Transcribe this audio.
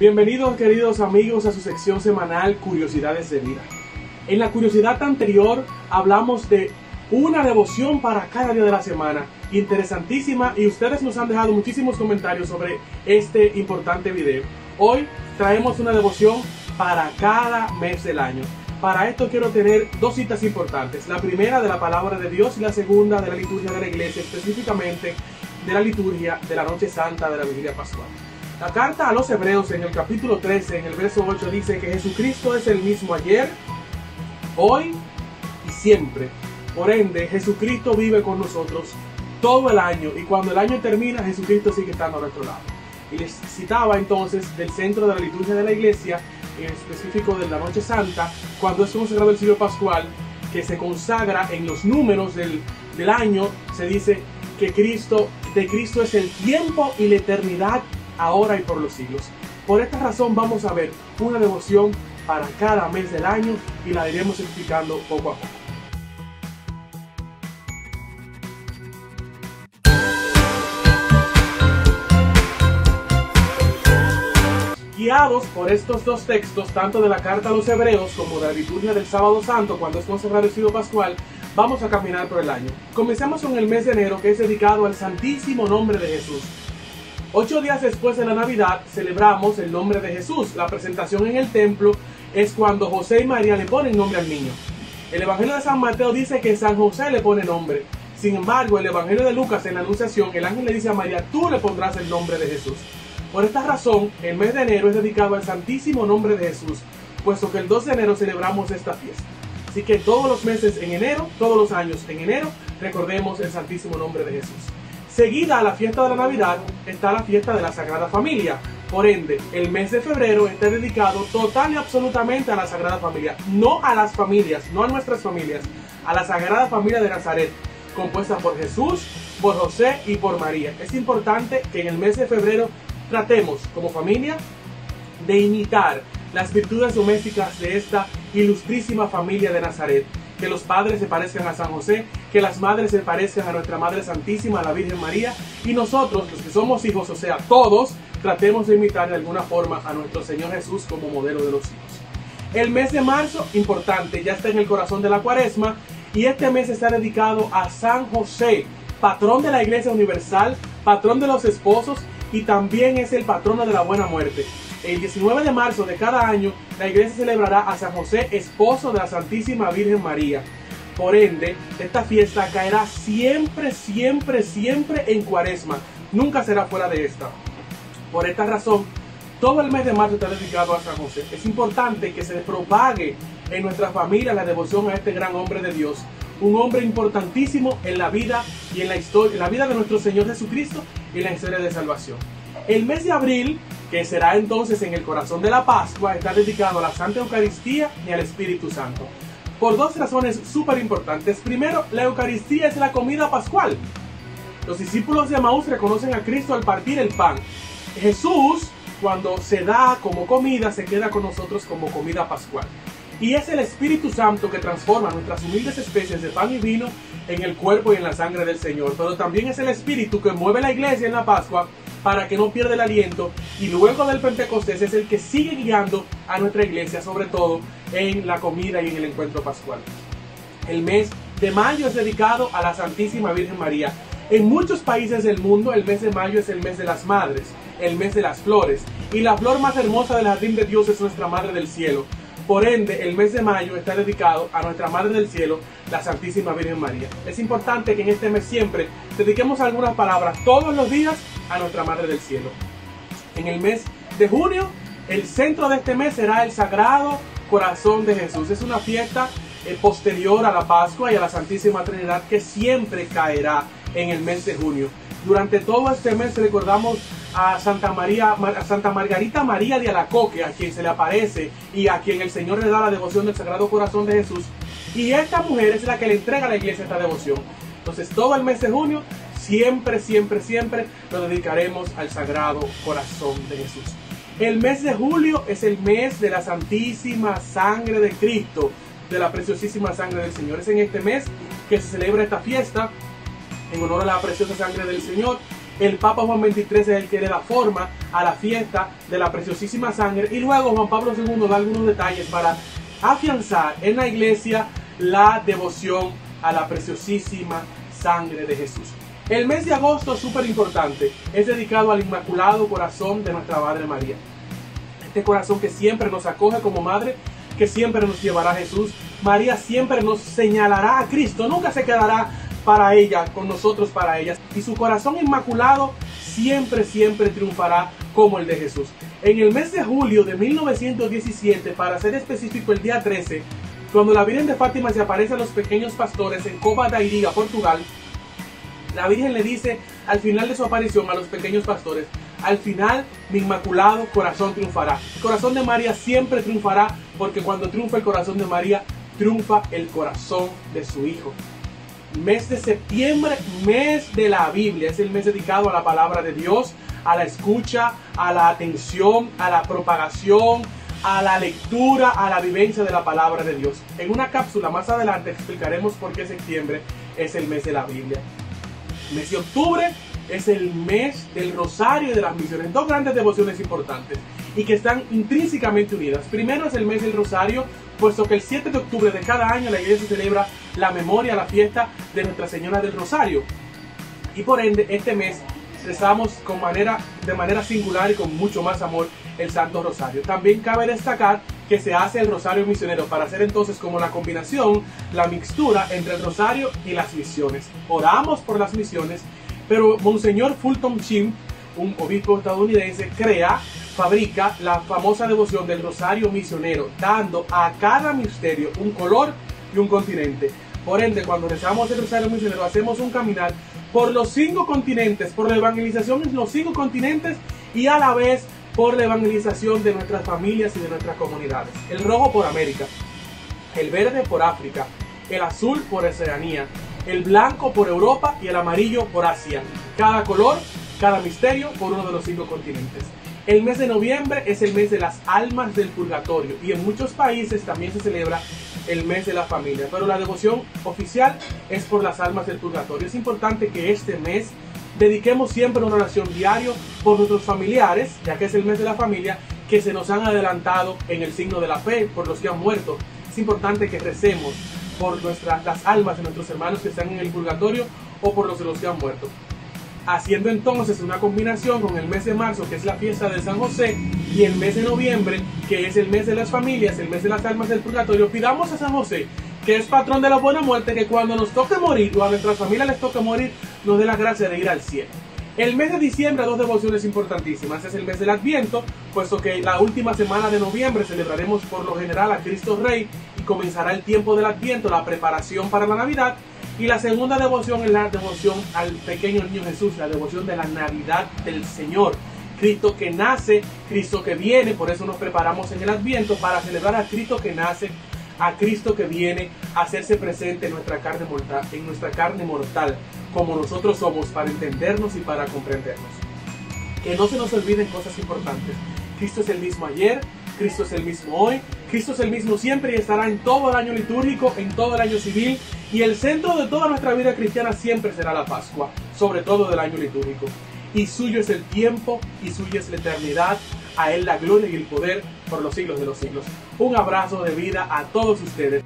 Bienvenidos queridos amigos a su sección semanal Curiosidades de Vida. En la curiosidad anterior hablamos de una devoción para cada día de la semana, interesantísima y ustedes nos han dejado muchísimos comentarios sobre este importante video. Hoy traemos una devoción para cada mes del año. Para esto quiero tener dos citas importantes. La primera de la palabra de Dios y la segunda de la liturgia de la iglesia, específicamente de la liturgia de la Noche Santa de la Vigilia Pascual. La carta a los Hebreos en el capítulo 13, en el verso 8, dice que Jesucristo es el mismo ayer, hoy y siempre. Por ende, Jesucristo vive con nosotros todo el año y cuando el año termina, Jesucristo sigue estando a nuestro lado. Y les citaba entonces del centro de la liturgia de la iglesia, en específico de la Noche Santa, cuando es consagrado el siglo pascual, que se consagra en los números del, del año, se dice que Cristo, de Cristo es el tiempo y la eternidad, ahora y por los siglos. Por esta razón vamos a ver una devoción para cada mes del año y la iremos explicando poco a poco. Guiados por estos dos textos, tanto de la carta a los hebreos como de la liturgia del sábado santo, cuando es consagrado el siglo pascual, vamos a caminar por el año. Comencemos con el mes de enero, que es dedicado al santísimo nombre de Jesús. Ocho días después de la Navidad celebramos el nombre de Jesús. La presentación en el templo es cuando José y María le ponen nombre al niño. El Evangelio de San Mateo dice que San José le pone nombre. Sin embargo, el Evangelio de Lucas en la Anunciación, el ángel le dice a María, tú le pondrás el nombre de Jesús. Por esta razón, el mes de enero es dedicado al santísimo nombre de Jesús, puesto que el 2 de enero celebramos esta fiesta. Así que todos los meses en enero, todos los años en enero, recordemos el santísimo nombre de Jesús. Seguida a la fiesta de la Navidad está la fiesta de la Sagrada Familia. Por ende, el mes de febrero está dedicado total y absolutamente a la Sagrada Familia. No a las familias, no a nuestras familias, a la Sagrada Familia de Nazaret, compuesta por Jesús, por José y por María. Es importante que en el mes de febrero tratemos como familia de imitar las virtudes domésticas de esta ilustrísima familia de Nazaret. Que los padres se parezcan a San José, que las madres se parezcan a nuestra Madre Santísima, a la Virgen María, y nosotros, los que somos hijos, o sea, todos, tratemos de imitar de alguna forma a nuestro Señor Jesús como modelo de los hijos. El mes de marzo, importante, ya está en el corazón de la cuaresma, y este mes está dedicado a San José, patrón de la Iglesia Universal, patrón de los esposos y también es el patrono de la buena muerte. El 19 de marzo de cada año, la iglesia celebrará a San José, esposo de la Santísima Virgen María. Por ende, esta fiesta caerá siempre, siempre, siempre en cuaresma. Nunca será fuera de esta. Por esta razón, todo el mes de marzo está dedicado a San José. Es importante que se propague en nuestra familia la devoción a este gran hombre de Dios. Un hombre importantísimo en la vida y en la historia, en la vida de nuestro Señor Jesucristo y en la historia de salvación. El mes de abril, que será entonces en el corazón de la Pascua, está dedicado a la Santa Eucaristía y al Espíritu Santo. Por dos razones súper importantes. Primero, la Eucaristía es la comida pascual. Los discípulos de Maús reconocen a Cristo al partir el pan. Jesús, cuando se da como comida, se queda con nosotros como comida pascual. Y es el Espíritu Santo que transforma nuestras humildes especies de pan y vino en el cuerpo y en la sangre del Señor. Pero también es el Espíritu que mueve la iglesia en la Pascua para que no pierda el aliento y luego del Pentecostés es el que sigue guiando a nuestra iglesia, sobre todo en la comida y en el encuentro pascual. El mes de mayo es dedicado a la Santísima Virgen María. En muchos países del mundo el mes de mayo es el mes de las madres, el mes de las flores, y la flor más hermosa del jardín de Dios es nuestra Madre del Cielo. Por ende, el mes de mayo está dedicado a nuestra Madre del Cielo, la Santísima Virgen María. Es importante que en este mes siempre dediquemos algunas palabras todos los días a nuestra Madre del Cielo. En el mes de junio, el centro de este mes será el Sagrado Corazón de Jesús. Es una fiesta eh, posterior a la Pascua y a la Santísima Trinidad que siempre caerá en el mes de junio. Durante todo este mes recordamos a Santa María, a Santa Margarita María de Alacoque, a quien se le aparece y a quien el Señor le da la devoción del Sagrado Corazón de Jesús. Y esta mujer es la que le entrega a la iglesia esta devoción. Entonces todo el mes de junio, siempre, siempre, siempre lo dedicaremos al Sagrado Corazón de Jesús. El mes de julio es el mes de la Santísima Sangre de Cristo, de la preciosísima sangre del Señor. Es en este mes que se celebra esta fiesta en honor a la preciosa sangre del Señor el Papa Juan XXIII es el que le da forma a la fiesta de la preciosísima sangre y luego Juan Pablo II da algunos detalles para afianzar en la iglesia la devoción a la preciosísima sangre de Jesús. El mes de agosto, súper importante, es dedicado al Inmaculado Corazón de nuestra Madre María. Este corazón que siempre nos acoge como madre, que siempre nos llevará a Jesús. María siempre nos señalará a Cristo, nunca se quedará para ella, con nosotros para ella. Y su corazón inmaculado siempre, siempre triunfará como el de Jesús. En el mes de julio de 1917, para ser específico el día 13, cuando la Virgen de Fátima se aparece a los pequeños pastores en Copa da Iria, Portugal, la Virgen le dice al final de su aparición a los pequeños pastores, al final mi inmaculado corazón triunfará. El corazón de María siempre triunfará porque cuando triunfa el corazón de María, triunfa el corazón de su Hijo. Mes de septiembre, mes de la Biblia, es el mes dedicado a la palabra de Dios, a la escucha, a la atención, a la propagación, a la lectura, a la vivencia de la palabra de Dios. En una cápsula más adelante explicaremos por qué septiembre es el mes de la Biblia. Mes de octubre es el mes del rosario y de las misiones, dos grandes devociones importantes y que están intrínsecamente unidas. Primero es el mes del rosario, puesto que el 7 de octubre de cada año la iglesia celebra la memoria, la fiesta de Nuestra Señora del Rosario. Y por ende, este mes rezamos de manera singular y con mucho más amor el Santo Rosario. También cabe destacar que se hace el Rosario Misionero para hacer entonces como la combinación, la mixtura entre el Rosario y las misiones. Oramos por las misiones, pero Monseñor Fulton Sheen, un obispo estadounidense, crea, fabrica la famosa devoción del Rosario Misionero, dando a cada misterio un color y un continente. Por ende, cuando rezamos el Rosario Misionero, hacemos un caminar por los cinco continentes, por la evangelización en los cinco continentes y a la vez por la evangelización de nuestras familias y de nuestras comunidades. El rojo por América, el verde por África, el azul por Oceanía, el blanco por Europa y el amarillo por Asia. Cada color, cada misterio por uno de los cinco continentes. El mes de noviembre es el mes de las almas del purgatorio y en muchos países también se celebra el mes de la familia, pero la devoción oficial es por las almas del purgatorio. Es importante que este mes dediquemos siempre una oración diario por nuestros familiares, ya que es el mes de la familia, que se nos han adelantado en el signo de la fe, por los que han muerto. Es importante que recemos por nuestras, las almas de nuestros hermanos que están en el purgatorio o por los de los que han muerto. Haciendo entonces una combinación con el mes de marzo, que es la fiesta de San José, y el mes de noviembre, que es el mes de las familias, el mes de las almas del purgatorio, pidamos a San José que es patrón de la buena muerte, que cuando nos toque morir o a nuestra familia les toque morir, nos dé la gracia de ir al cielo. El mes de diciembre, dos devociones importantísimas. Es el mes del Adviento, puesto que la última semana de noviembre celebraremos por lo general a Cristo Rey y comenzará el tiempo del Adviento, la preparación para la Navidad. Y la segunda devoción es la devoción al pequeño niño Jesús, la devoción de la Navidad del Señor. Cristo que nace, Cristo que viene, por eso nos preparamos en el Adviento para celebrar a Cristo que nace a Cristo que viene a hacerse presente en nuestra carne mortal, en nuestra carne mortal, como nosotros somos, para entendernos y para comprendernos. Que no se nos olviden cosas importantes. Cristo es el mismo ayer, Cristo es el mismo hoy, Cristo es el mismo siempre y estará en todo el año litúrgico, en todo el año civil y el centro de toda nuestra vida cristiana siempre será la Pascua, sobre todo del año litúrgico. Y suyo es el tiempo y suya es la eternidad a Él la gloria y el poder por los siglos de los siglos. Un abrazo de vida a todos ustedes.